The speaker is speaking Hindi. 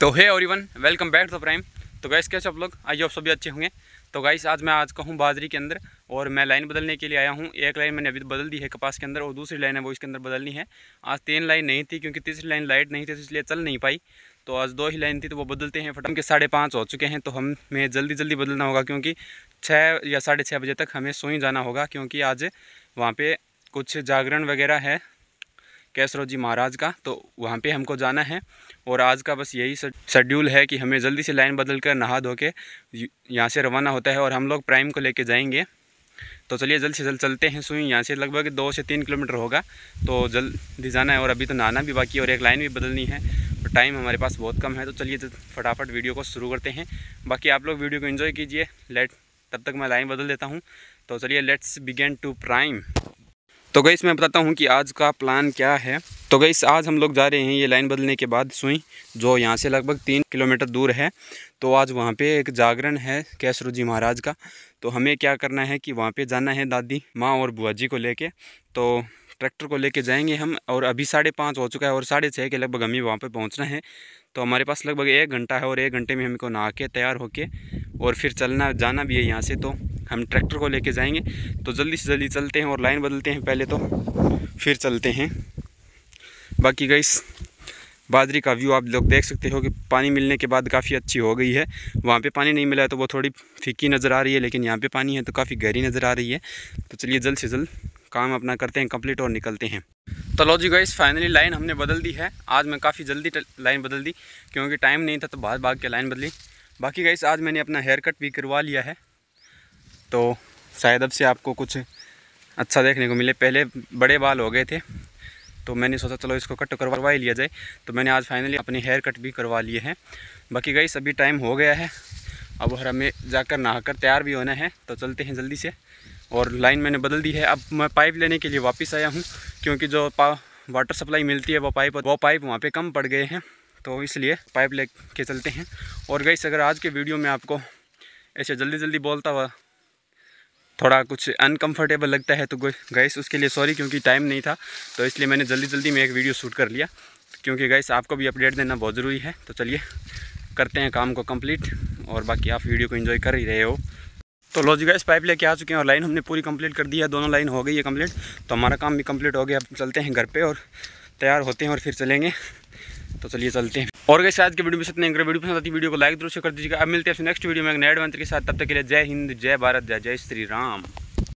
तो है everyone welcome back to prime तो गैस कैसे आप लोग? आइए आप सभी अच्छे होंगे। तो गाइस आज मैं आज कहूँ बाजरी के अंदर और मैं लाइन बदलने के लिए आया हूँ। एक लाइन मैंने अभी तो बदल दी है कपास के अंदर और दूसरी लाइन है वो इसके अंदर बदलनी है। आज तीन लाइन नहीं थी क्योंकि तीसरी लाइन लाइट नहीं थी तो इसलिए चल नहीं पाई। तो आज दो ही लाइन थी तो वो बदलते हैं। फटम के साढ़े पाँच हो चुके हैं तो हमें जल्दी जल्दी बदलना होगा क्योंकि छः या साढ़े छः बजे तक हमें सोई जाना होगा क्योंकि आज वहाँ पर कुछ जागरण वगैरह है। कैसरो जी महाराज का तो वहाँ पे हमको जाना है। और आज का बस यही शेड्यूल है कि हमें जल्दी से लाइन बदल कर नहा धो के यहाँ से रवाना होता है और हम लोग प्राइम को लेके जाएँगे। तो चलिए जल्द से जल्द चलते हैं सुई, यहाँ से लगभग दो से तीन किलोमीटर होगा। तो जल्दी जाना है और अभी तो नहाना भी बाकी और एक लाइन भी बदलनी है। और टाइम हमारे पास बहुत कम है तो चलिए फटाफट वीडियो को शुरू करते हैं। बाकी आप लोग वीडियो को इन्जॉय कीजिए। लेट तब तक मैं लाइन बदल देता हूँ। तो चलिए लेट्स बिगेन टू प्राइम तो गई मैं बताता हूँ कि आज का प्लान क्या है। तो गई आज हम लोग जा रहे हैं ये लाइन बदलने के बाद सुई, जो यहाँ से लगभग तीन किलोमीटर दूर है। तो आज वहाँ पे एक जागरण है कैसरू जी महाराज का। तो हमें क्या करना है कि वहाँ पे जाना है दादी, माँ और बुआ जी को लेके। तो ट्रैक्टर को लेके जाएँगे हम और अभी साढ़े पाँच हो चुका है और साढ़े छः के लगभग हमें वहाँ पर पहुँचना है। तो हमारे पास लगभग एक घंटा है और एक घंटे में हमको नहा के तैयार होके और फिर चलना, जाना भी है यहाँ से तो हम ट्रैक्टर को लेके जाएँगे। तो जल्दी से जल्दी चलते हैं और लाइन बदलते हैं पहले तो फिर चलते हैं। बाकी गई बाजरी का व्यू आप लोग देख सकते हो कि पानी मिलने के बाद काफ़ी अच्छी हो गई है। वहाँ पे पानी नहीं मिला है तो वो थोड़ी फीकी नज़र आ रही है, लेकिन यहाँ पे पानी है तो काफ़ी गहरी नज़र आ रही है। तो चलिए जल्द से जल्द काम अपना करते हैं कंप्लीट और निकलते हैं। तो लो जी गाइस फाइनली लाइन हमने बदल दी है। आज मैं काफ़ी जल्दी लाइन बदल दी, क्योंकि टाइम नहीं था तो भाग भाग के लाइन बदली। बाकी गाइस आज मैंने अपना हेयर कट भी करवा लिया है। तो शायद अब से आपको कुछ अच्छा देखने को मिले। पहले बड़े बाल हो गए थे तो मैंने सोचा चलो इसको कट करवा ही लिया जाए। तो मैंने आज फाइनली अपने हेयर कट भी करवा लिए हैं। बाकी गई सभी टाइम हो गया है। अब हमें जाकर नहाकर तैयार भी होना है। तो चलते हैं जल्दी से। और लाइन मैंने बदल दी है। अब मैं पाइप लेने के लिए वापस आया हूँ, क्योंकि जो पा वाटर सप्लाई मिलती है, वो पाइप वो पाइप वहाँ पे कम पड़ गए हैं। तो इसलिए पाइप ले के चलते हैं। और गई अगर आज के वीडियो में आपको ऐसे जल्दी जल्दी बोलता हुआ थोड़ा कुछ अनकम्फर्टेबल लगता है तो गैस उसके लिए सॉरी क्योंकि टाइम नहीं था तो इसलिए मैंने जल्दी जल्दी में एक वीडियो शूट कर लिया। क्योंकि गैस आपको भी अपडेट देना बहुत ज़रूरी है तो चलिए करते हैं काम को कंप्लीट और बाकी आप वीडियो को एंजॉय कर ही रहे हो। तो लो जी गैस पाइप लेके आ चुके हैं और लाइन हमने पूरी कंप्लीट कर दी है, दोनों लाइन हो गई है कंप्लीट तो हमारा काम भी कंप्लीट हो गया, अब चलते हैं घर पे और तैयार होते हैं और फिर चलेंगे। तो चलिए चलते हैं। और कैसे आज के वीडियो में इतने वीडियो पसंद आती वीडियो को लाइक ज़रूर कर दीजिएगा। अब मिलते हैं नेक्स्ट वीडियो में एक नए एडवेंचर के साथ। तब तक के लिए जय हिंद, जय भारत, जय जय श्री राम।